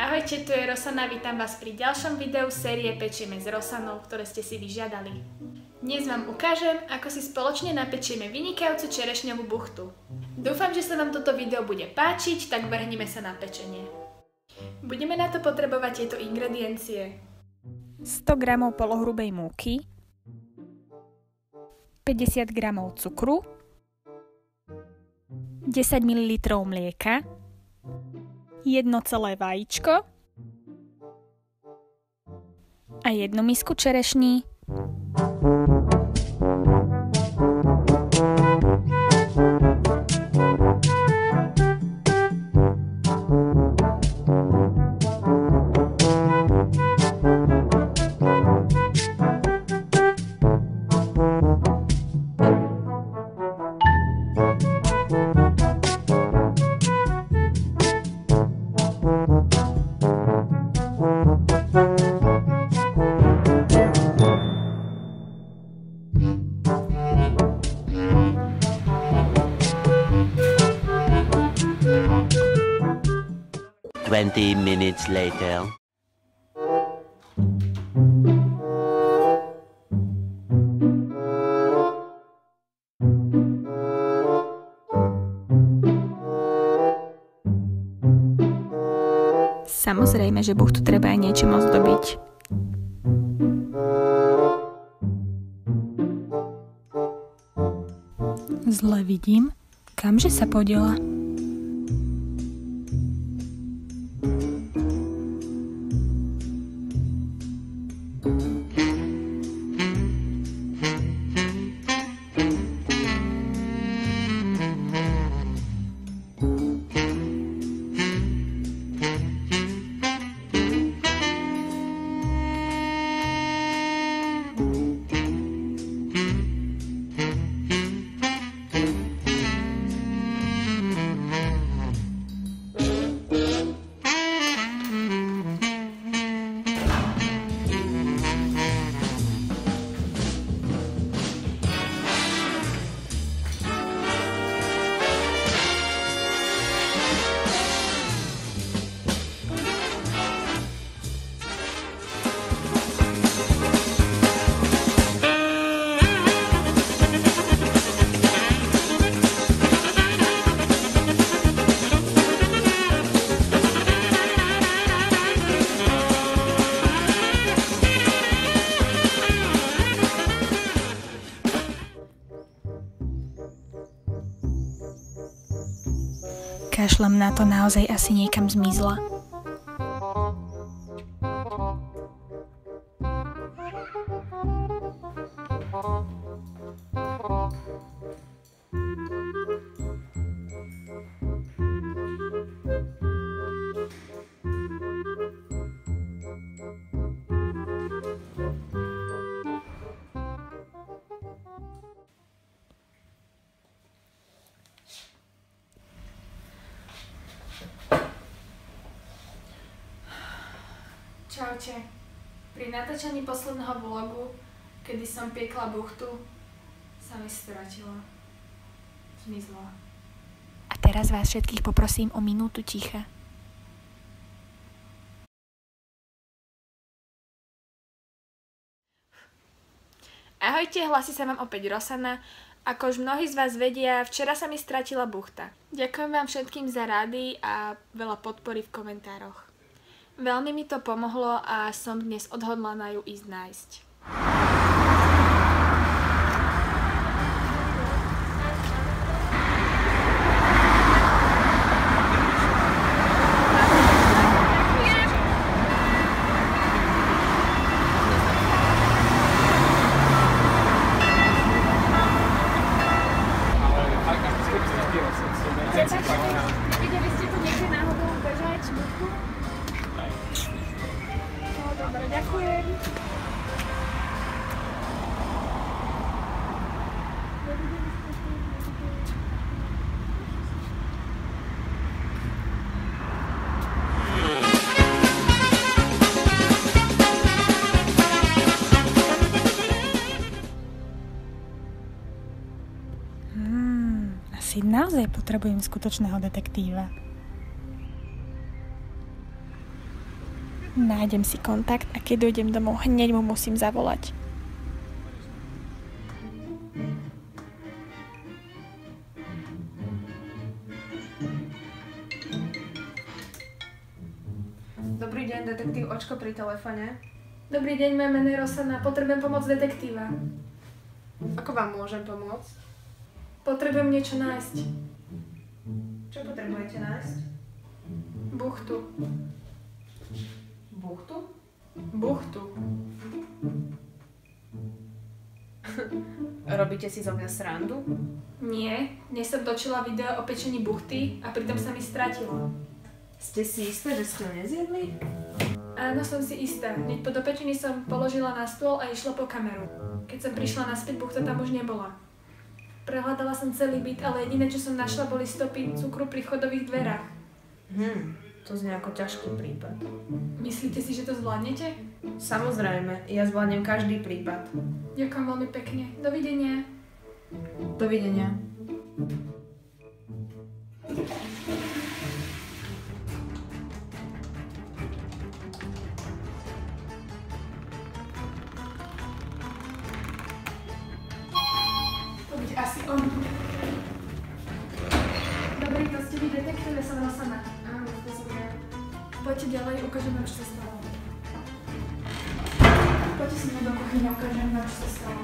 Ahojte, tu je Rosana, vítam vás pri ďalšom videu série Pečieme s Rosanou, ktoré ste si vyžiadali. Dnes vám ukážem, ako si spoločne napečieme vynikajúcu čerešňovú buchtu. Dúfam, že sa vám toto video bude páčiť, tak vrhnime sa na pečenie. Budeme na to potrebovať tieto ingrediencie. 100 g polohrubej múky, 50 g cukru, 10 ml mlieka, jedno celé vajíčko a jednu misku čerešní. Later. Samozrejme, že buchtu treba aj niečím ozdobiť. Zle vidím. Kamže sa podiela? Kašlem na to naozaj asi niekam zmizla. Čaute. Pri natáčaní posledného vlogu, kedy som piekla buchtu, sa mi stratila. Zmizla. A teraz vás všetkých poprosím o minútu ticha. Ahojte, hlasí sa vám opäť Rosana. Ako už mnohí z vás vedia, včera sa mi stratila buchta. Ďakujem vám všetkým za rady a veľa podpory v komentároch. Veľmi mi to pomohlo a som dnes odhodlaná ju ísť nájsť. Ďakujem. Hmm, asi naozaj potrebujem skutočného detektíva. Nájdem si kontakt a keď dojdem domov, hneď mu musím zavolať. Dobrý deň, detektív Očko pri telefóne. Dobrý deň, moje meno je Rosana. Potrebujem pomoc detektíva. Ako vám môžem pomôcť? Potrebujem niečo nájsť. Čo potrebujete nájsť? Buchtu. Buchtu? Buchtu. Robíte si zo mňa srandu? Nie, dnes som točila video o pečení buchty a pritom sa mi stratilo. Ste si isté, že ste ho nezjedli? Áno, som si istá. Hneď po dopečení som položila na stôl a išla po kameru. Keď som prišla naspäť, buchta tam už nebola. Prehľadala som celý byt, ale jediné, čo som našla, boli stopy cukru pri chodových dverách. Hm, to znie ako ťažký prípad. Myslíte si, že to zvládnete? Samozrejme, ja zvládnem každý prípad. Ďakujem veľmi pekne. Dovidenia. Dovidenia. To bude asi on. Dobrý, to ste vy detektív, ja som Rosana. Poďte ďalej, ukážem vám, čo sa stalo. Poďte si mnou do kuchyne, ukážem vám, čo sa stalo.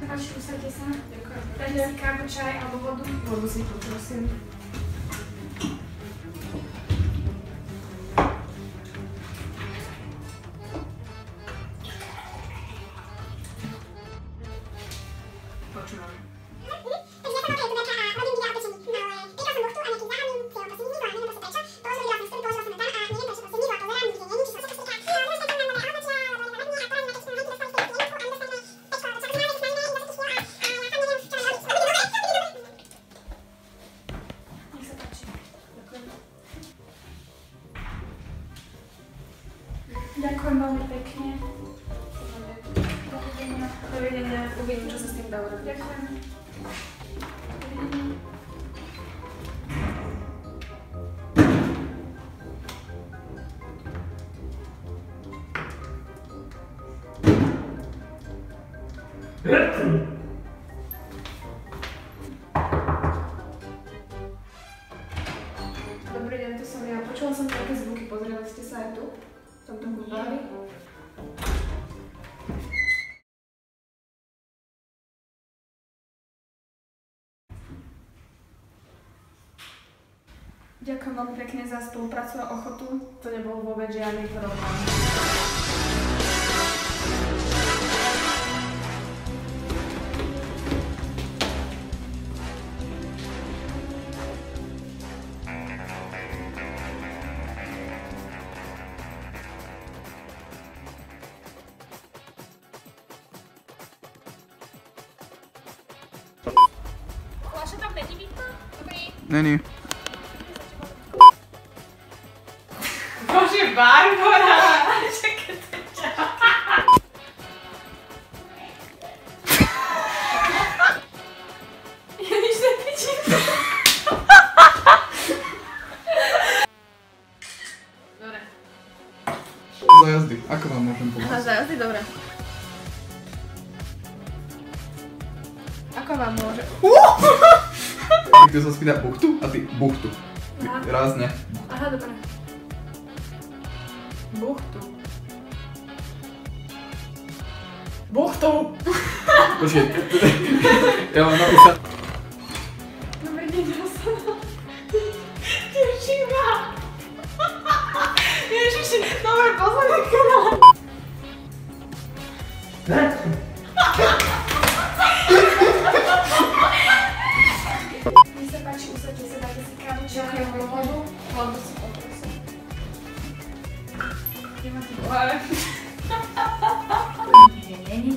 Prepáčte, usadte sa. Ďakujem. Dajte si kávu, čaj alebo vodu. Vodu si poprosím. Ďakujem veľmi pekne. Dovidenia. Dovidenia, uvidím, čo sa s tým dá urobiť. Ďakujem veľmi pekne za spoluprácu a ochotu. To nebol vôbec žiadny problém. Fľaša tam není. Není. Barbara! Ja nič nevidím. Dobre. Za jazdy. Ako vám môžem Aha, pomôcť? za jazdy, dobre. Ako vám môže... Niekto sa spýta buchtu a ty buchtu. Ty Aha. Burto. Burto! Oxê. Eu não pensava. Não vai ter graça, não. Eu xingar. E a gente não vai passar na cara. Né? Você bate isso aqui, você bate esse cabo de arremodo, roda-se. Nemáte pohár. Nikdy není,